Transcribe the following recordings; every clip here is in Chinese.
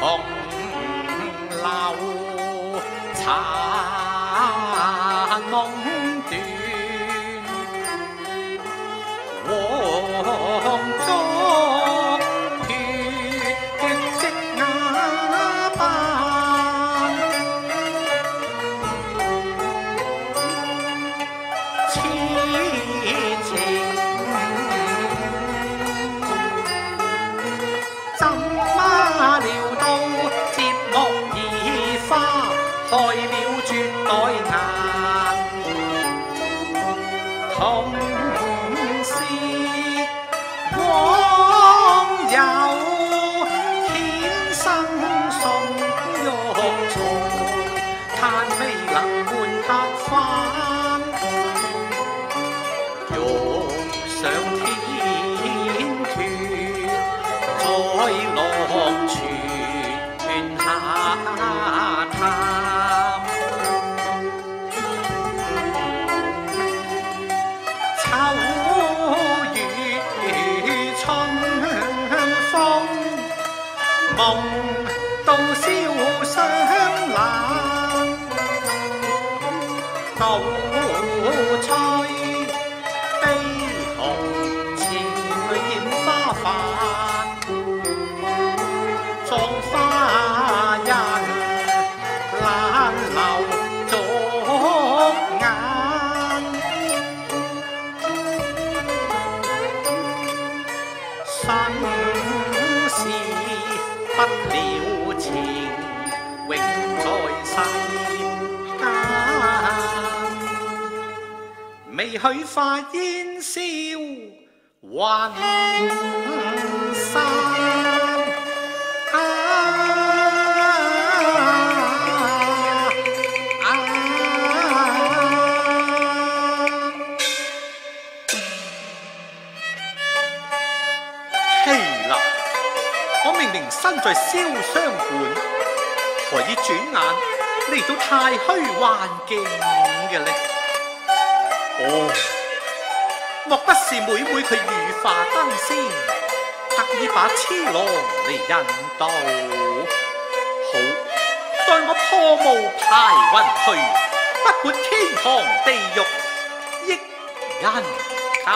红楼残梦叹未能换得返。化烟消云散。啊啊气啦！我明明身在潇湘馆，何以转眼嚟到太虚幻境嘅呢？哦，莫不是妹妹佢如化登仙，特意把痴郎嚟引渡？好，待我破雾排云去，不管天堂地狱，亦人間。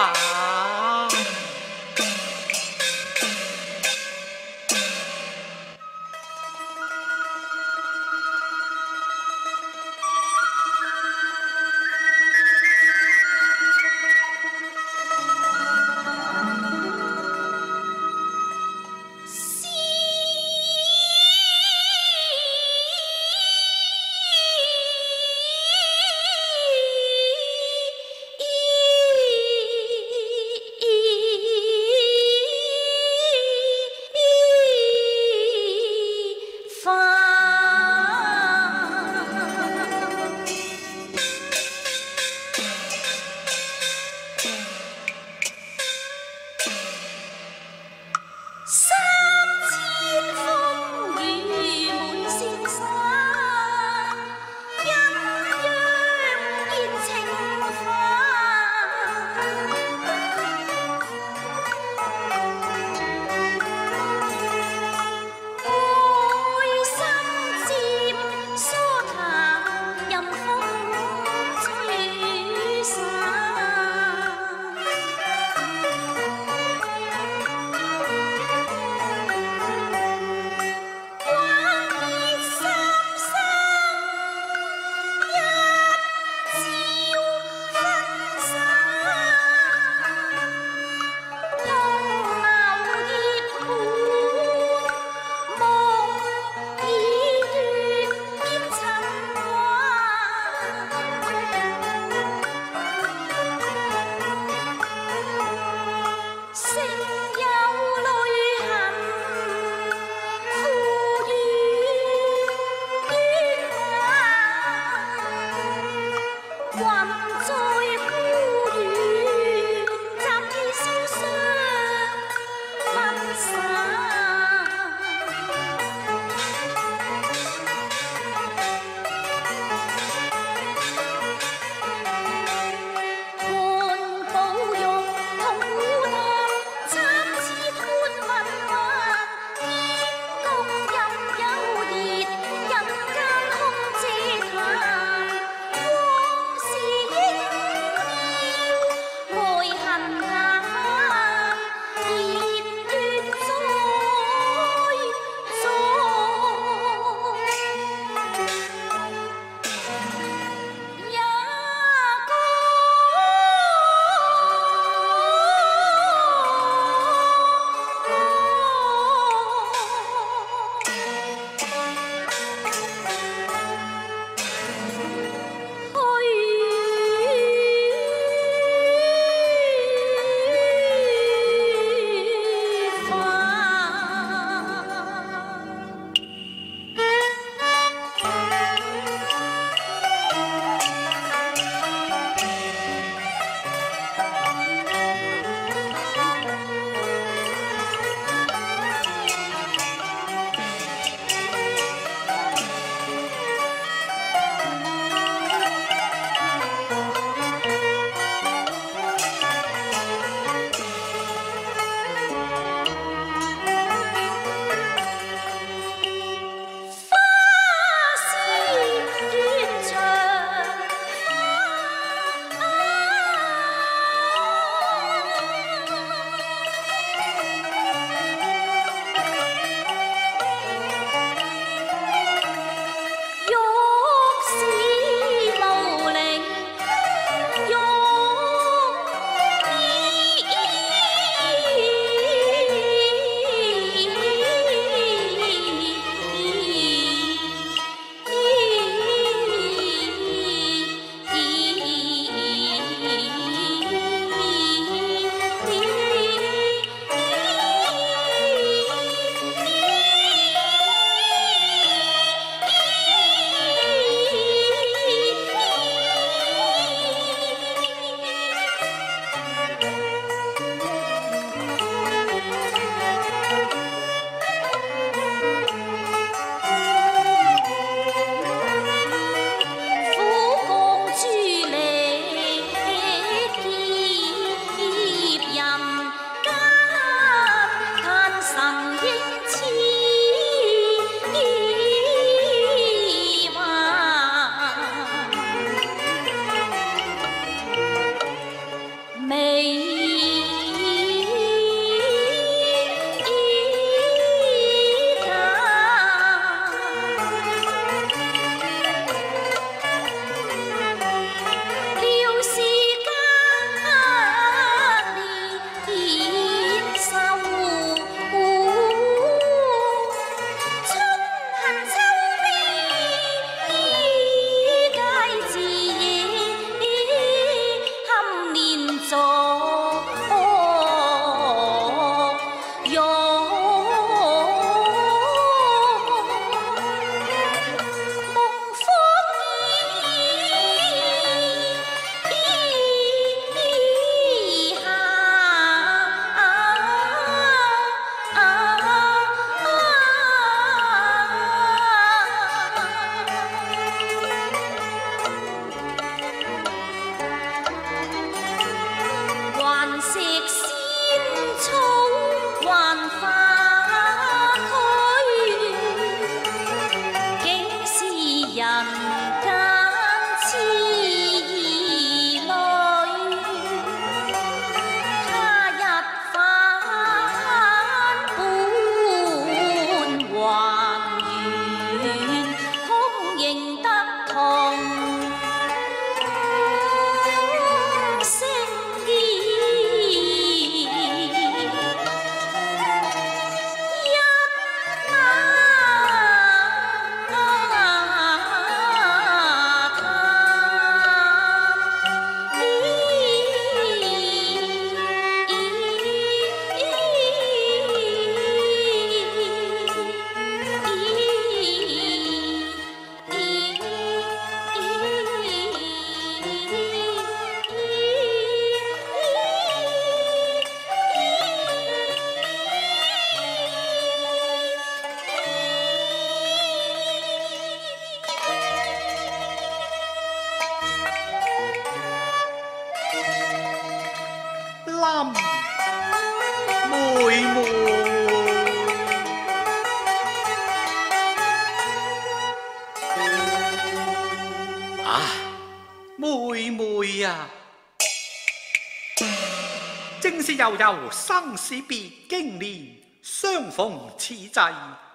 悠悠生死别经年，相逢此际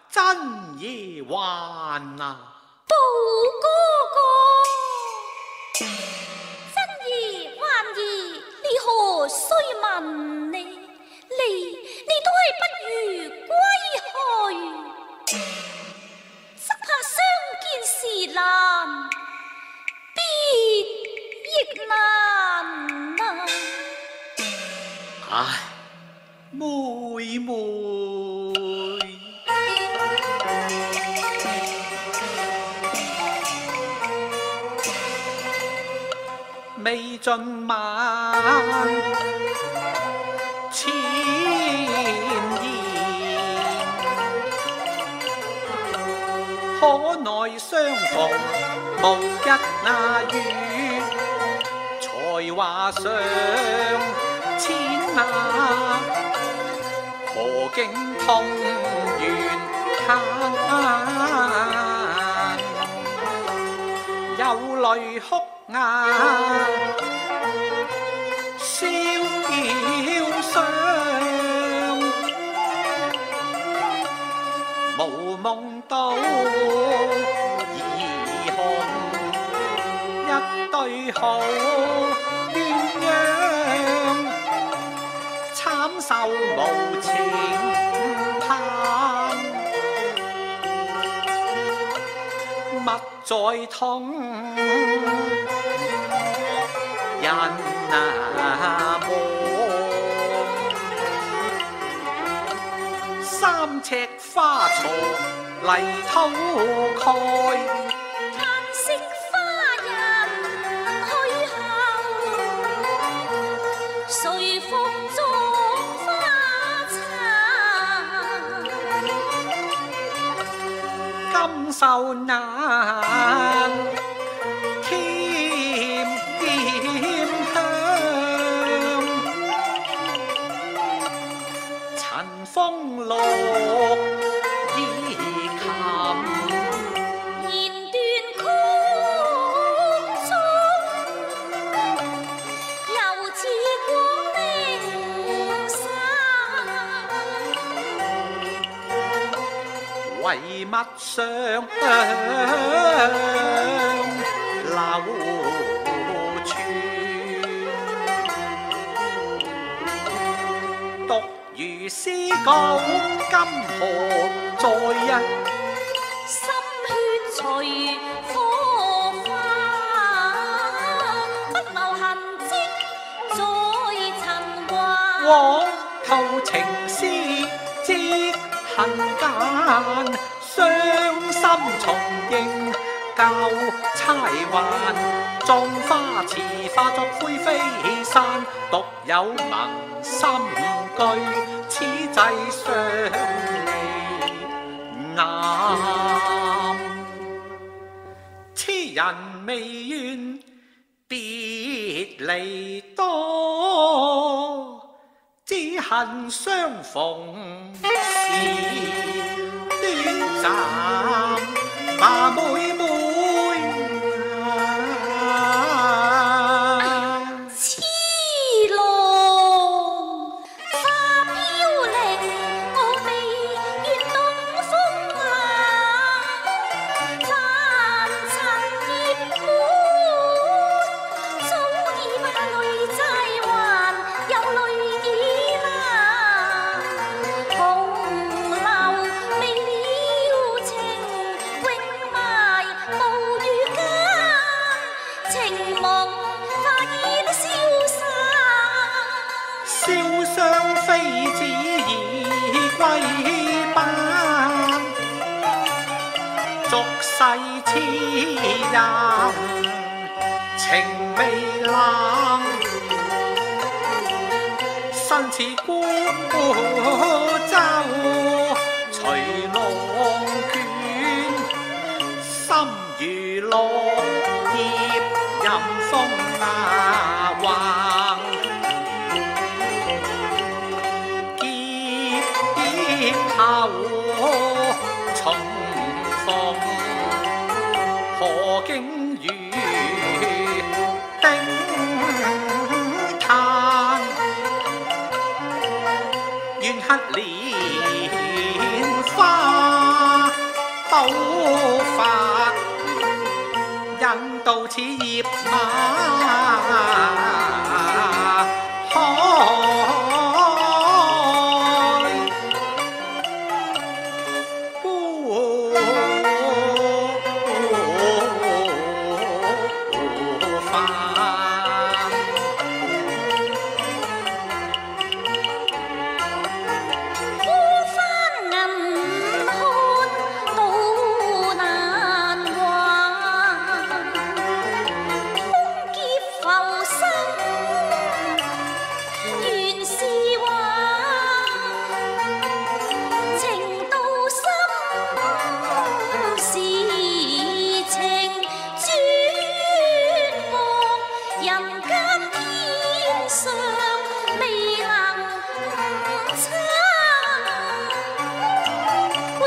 真夜还啊！尽晚千言，可奈相逢无一那語，才華上千那，何竟痛怨嘆，有泪哭啞，在痛，人啊亡。三尺花鋤泥土蓋，嘆惜花人去後，隨風中花殘。甘受難，不相留处独如诗稿今何在啊心血随风化不留痕迹在尘寰枉透情诗之恨间心重映舊釵環，葬花池化作灰飛散，獨有盟心句，此際相離難。痴人未怨別離多，只恨相逢時短暫。啊，妹妹世痴人情未冷，身似孤舟随浪魔法引导此叶马。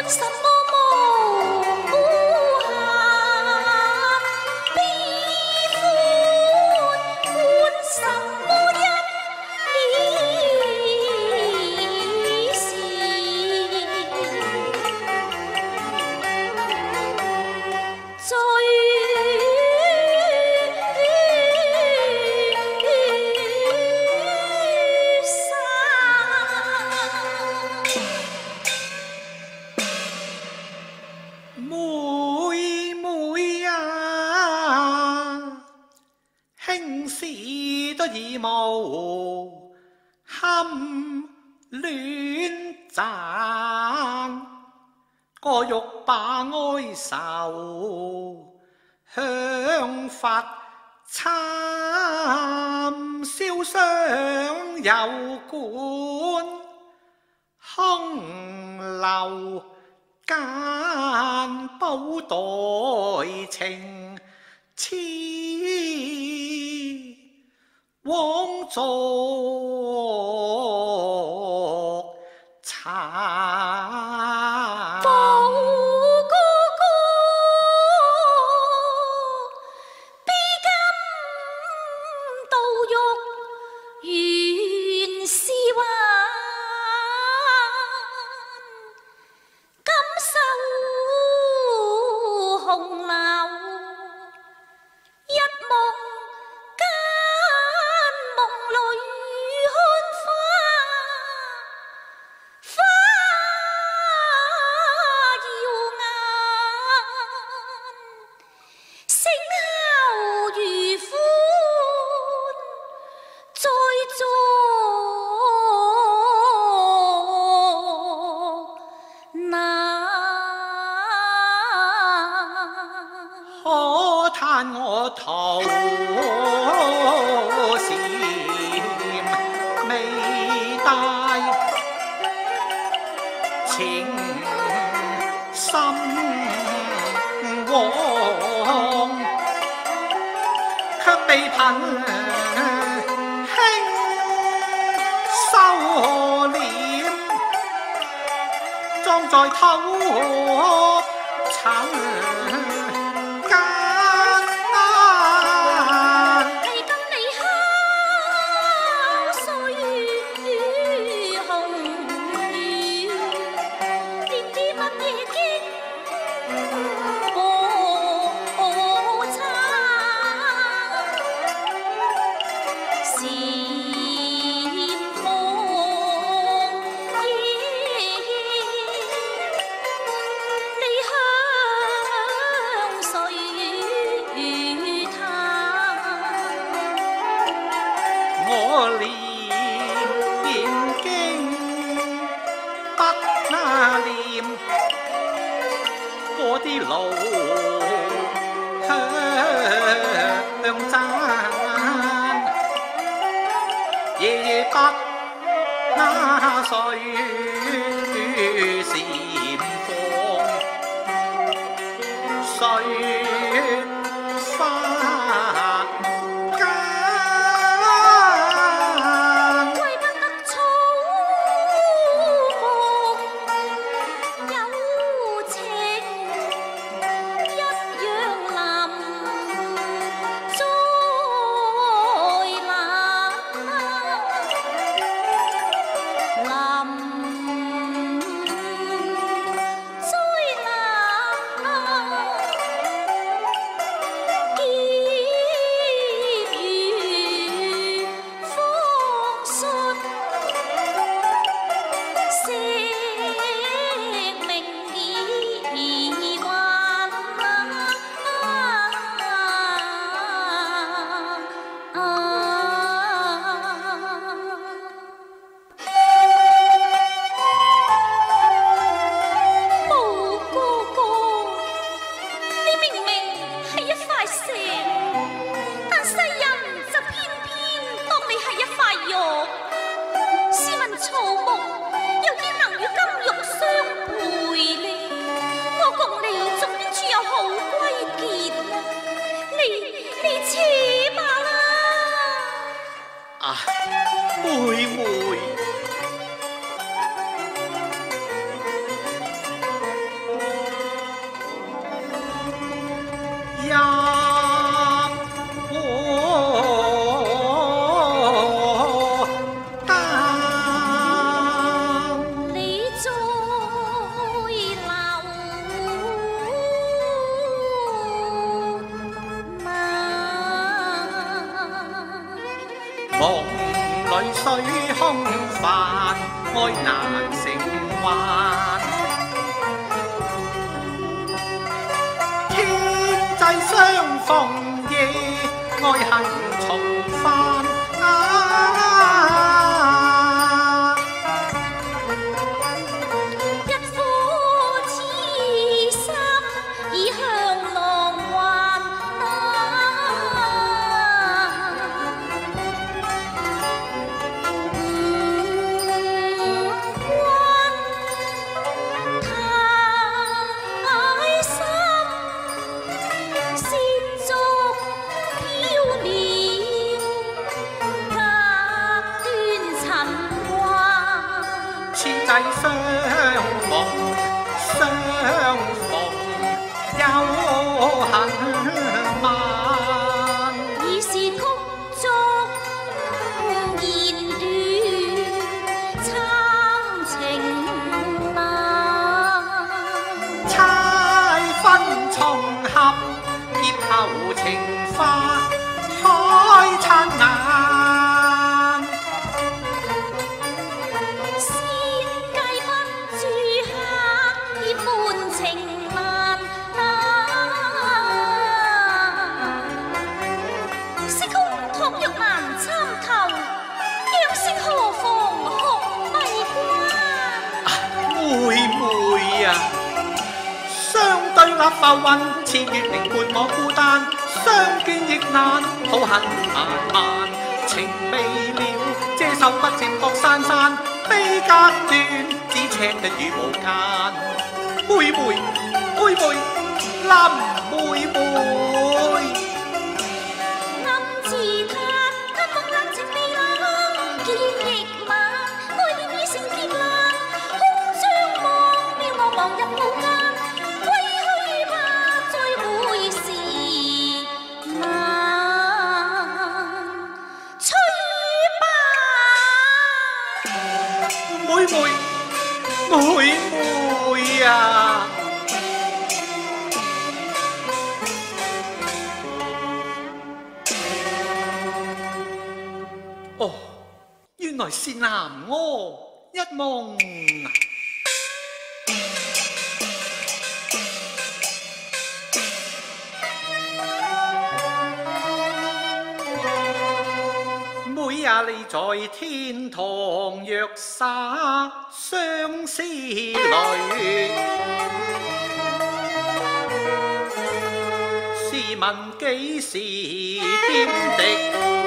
おじさん叫我乱战，我欲把哀愁向发参，烧伤有管空留间，宝待情。王总心王却被凭兄收敛装在偷我念經不那念嗰啲老鄉爭，夜不那睡禪房，睡。当化温，千月明伴我孤單，相見亦難，好恨漫漫，情未了，遮手不正覺珊珊，悲隔斷，咫尺一語無間，妹妹，妹妹，冧妹妹。哦原来是南柯一梦妹啊你在天堂若洒相思泪试问几时天敌？